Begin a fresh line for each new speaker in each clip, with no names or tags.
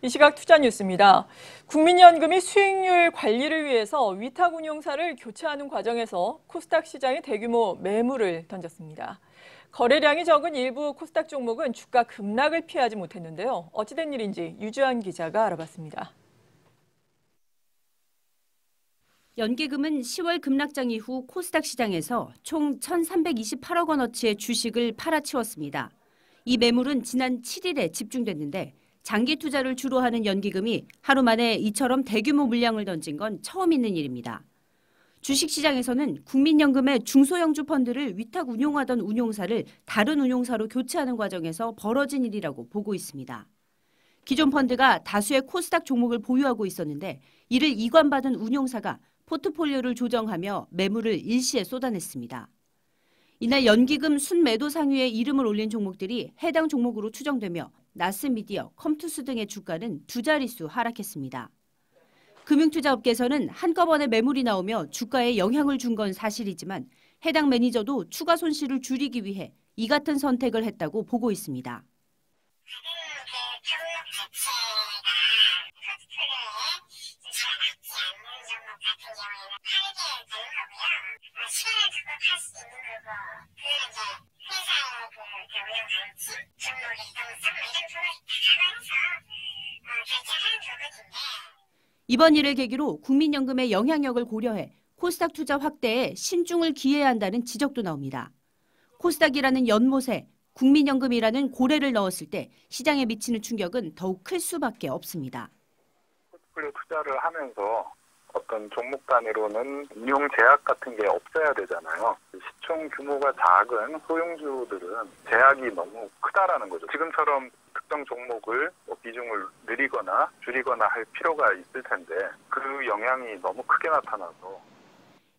이 시각 투자 뉴스입니다. 국민연금이 수익률 관리를 위해서 위탁 운용사를 교체하는 과정에서 코스닥 시장에 대규모 매물을 던졌습니다. 거래량이 적은 일부 코스닥 종목은 주가 급락을 피하지 못했는데요. 어찌된 일인지 유주한 기자가 알아봤습니다.
연기금은 10월 급락장 이후 코스닥 시장에서 총 1,328억 원어치의 주식을 팔아치웠습니다. 이 매물은 지난 7일에 집중됐는데 장기 투자를 주로 하는 연기금이 하루 만에 이처럼 대규모 물량을 던진 건 처음 있는 일입니다. 주식시장에서는 국민연금의 중소형주 펀드를 위탁 운용하던 운용사를 다른 운용사로 교체하는 과정에서 벌어진 일이라고 보고 있습니다. 기존 펀드가 다수의 코스닥 종목을 보유하고 있었는데 이를 이관받은 운용사가 포트폴리오를 조정하며 매물을 일시에 쏟아냈습니다. 이날 연기금 순매도 상위에 이름을 올린 종목들이 해당 종목으로 추정되며 나스미디어, 컴투스 등의 주가는 두 자릿수 하락했습니다. 금융투자업계에서는 한꺼번에 매물이 나오며 주가에 영향을 준 건 사실이지만 해당 매니저도 추가 손실을 줄이기 위해 이 같은 선택을 했다고 보고 있습니다.
시간을 두고 팔수 있는 거고 그거는 이제 회사의 그, 그 운영 방침, 종목의 이동성 뭐
이번 일을 계기로 국민연금의 영향력을 고려해 코스닥 투자 확대에 신중을 기해야 한다는 지적도 나옵니다. 코스닥이라는 연못에 국민연금이라는 고래를 넣었을 때 시장에 미치는 충격은 더욱 클 수밖에 없습니다.
포트폴리오 투자를 하면서 어떤 종목 단위로는 운용 제약 같은 게 없어야 되잖아요. 시총 규모가 작은 소형주들은 제약이 너무 크다라는 거죠. 지금처럼 특정 종목을 뭐 비중을 늘리거나 줄이거나 할 필요가 있을 텐데 그 영향이 너무 크게 나타나서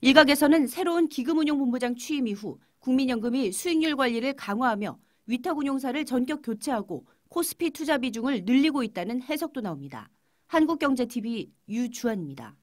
일각에서는 새로운 기금운용본부장 취임 이후 국민연금이 수익률 관리를 강화하며 위탁운용사를 전격 교체하고 코스피 투자 비중을 늘리고 있다는 해석도 나옵니다. 한국경제TV 유주환입니다.